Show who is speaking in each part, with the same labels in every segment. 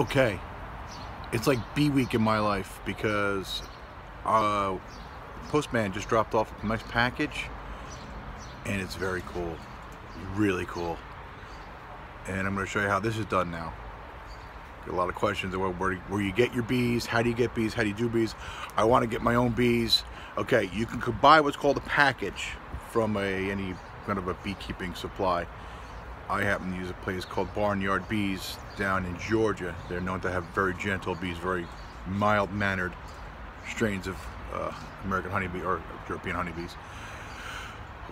Speaker 1: Okay, it's like bee week in my life because uh, postman just dropped off a nice package and it's very cool, really cool. And I'm going to show you how this is done now. A lot of questions about where, where you get your bees, how do you get bees, how do you do bees. I want to get my own bees. Okay, you can buy what's called a package from a any kind of a beekeeping supply. I happen to use a place called Barnyard Bees down in Georgia. They're known to have very gentle bees, very mild-mannered strains of uh, American honeybee or European honeybees.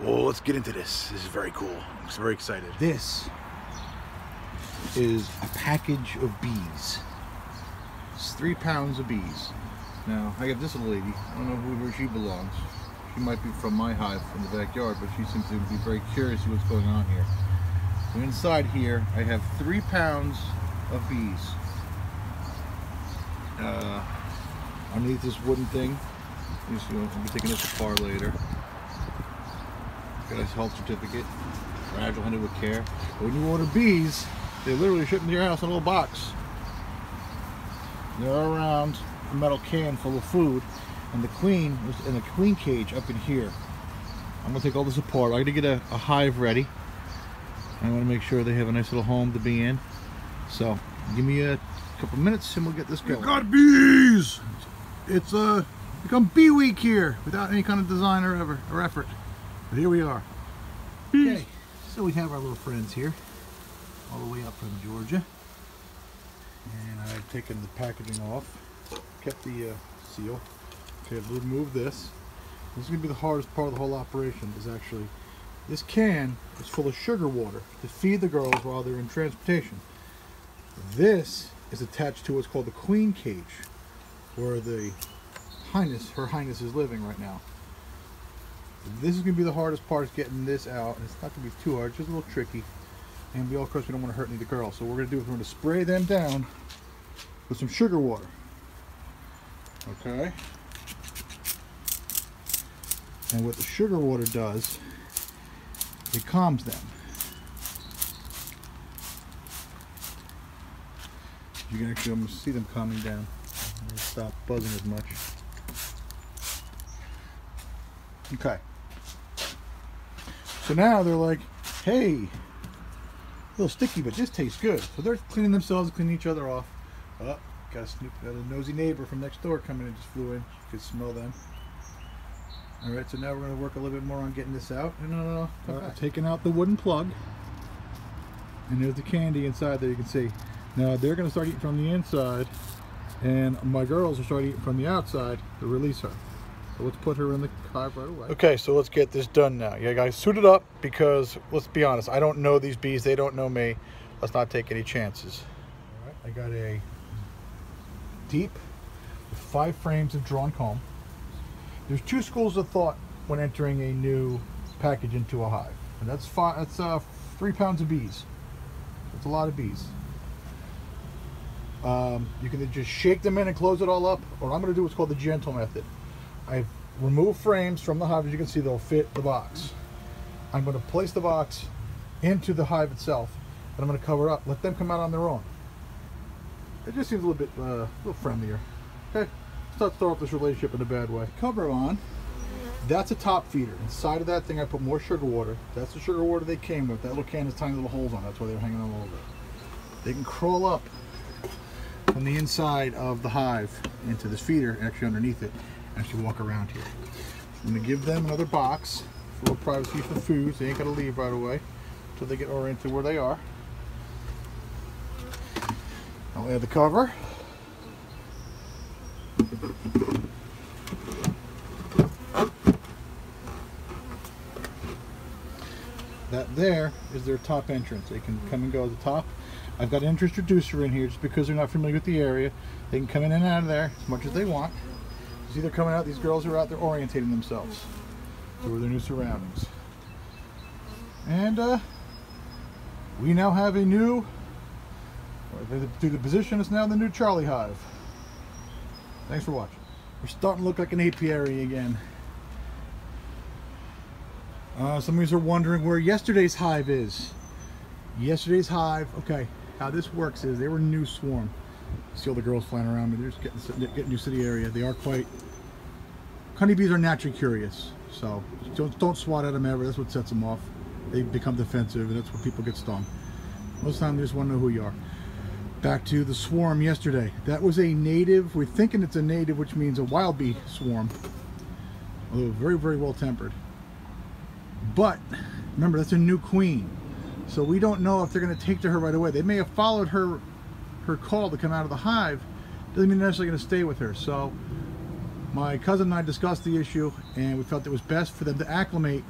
Speaker 1: Well, let's get into this. This is very cool. I'm very excited. This is a package of bees. It's three pounds of bees. Now, I have this little lady. I don't know who, where she belongs. She might be from my hive in the backyard, but she seems to be very curious what's going on here. Inside here, I have three pounds of bees. Uh, underneath this wooden thing, I'll be taking this apart later. Got a health certificate, fragile honey with care. But when you order bees, they literally ship them to your house in a little box. They're around a metal can full of food, and the queen was in a queen cage up in here. I'm gonna take all this apart. I gotta get a, a hive ready. I want to make sure they have a nice little home to be in. So give me a couple minutes and we'll get this going. We got bees! It's uh, become bee week here without any kind of design or, ever, or effort. But here we are. Bees. Okay, so we have our little friends here all the way up from Georgia. And I've taken the packaging off, kept the uh, seal. Okay, I've removed this. This is going to be the hardest part of the whole operation is actually this can is full of sugar water to feed the girls while they're in transportation. This is attached to what's called the queen cage, where the highness, her highness is living right now. This is going to be the hardest part is getting this out. It's not going to be too hard, it's just a little tricky. And we, all, of course, we don't want to hurt any of the girls. So what we're going to do is we're going to spray them down with some sugar water. Okay. And what the sugar water does it calms them. You can actually almost see them calming down. They stop buzzing as much. Okay. So now they're like, hey, a little sticky, but this tastes good. So they're cleaning themselves, cleaning each other off. Oh, got a, snoop, got a nosy neighbor from next door coming in, just flew in. You could smell them. All right, so now we're going to work a little bit more on getting this out. And uh, uh, taking out the wooden plug. And there's the candy inside there you can see. Now they're going to start eating from the inside. And my girls will start eating from the outside to release her. So let's put her in the hive right away. Okay, so let's get this done now. Yeah, guys, suit it up because let's be honest, I don't know these bees. They don't know me. Let's not take any chances. All right, I got a deep five frames of drawn comb. There's two schools of thought when entering a new package into a hive. And that's five, that's uh, three pounds of bees. That's a lot of bees. Um, you can just shake them in and close it all up, or I'm going to do what's called the gentle method. I've removed frames from the hive. As you can see, they'll fit the box. I'm going to place the box into the hive itself, and I'm going to cover it up. Let them come out on their own. It just seems a little bit uh, a little friendlier. Okay not start off this relationship in a bad way. Cover on. That's a top feeder. Inside of that thing, I put more sugar water. That's the sugar water they came with. That little can has tiny little holes on it. That's why they're hanging on all over. They can crawl up from the inside of the hive into this feeder, actually underneath it, and actually walk around here. I'm going to give them another box for privacy for food. They ain't got to leave right away until they get oriented where they are. I'll add the cover. That there is their top entrance. They can come and go at the top. I've got an entrance reducer in here just because they're not familiar with the area. They can come in and out of there as much as they want. You see they're coming out, these girls are out there orientating themselves to their new surroundings. And uh, we now have a new, to the position, it's now the new Charlie Hive. Thanks for watching. We're starting to look like an apiary again. Uh, some of you are wondering where yesterday's hive is. Yesterday's hive, okay, how this works is they were new swarm. See all the girls flying around. They're just getting, getting new city area. They are quite. Honeybees are naturally curious, so don't don't swat at them ever. That's what sets them off. They become defensive, and that's where people get stung. Most of the time, they just want to know who you are. Back to the swarm yesterday. That was a native. We're thinking it's a native, which means a wild bee swarm. Although very, very well tempered. But remember, that's a new queen. So we don't know if they're going to take to her right away. They may have followed her her call to come out of the hive. Doesn't mean they're necessarily going to stay with her. So my cousin and I discussed the issue and we felt it was best for them to acclimate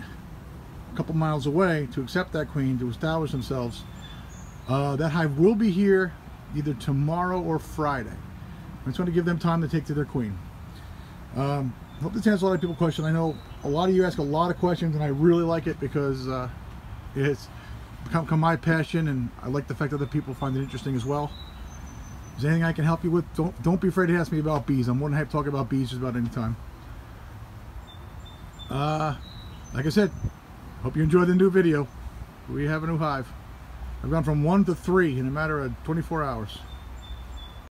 Speaker 1: a couple miles away to accept that queen, to establish themselves. Uh, that hive will be here either tomorrow or Friday. I just want to give them time to take to their queen. Um, hope this answers a lot of people's questions. I know a lot of you ask a lot of questions, and I really like it because uh, it's become, become my passion, and I like the fact that other people find it interesting as well. Is there anything I can help you with? Don't don't be afraid to ask me about bees. I'm more than happy to talk about bees just about any time. Uh, like I said, hope you enjoyed the new video. We have a new hive. I've gone from one to three in a matter of 24 hours.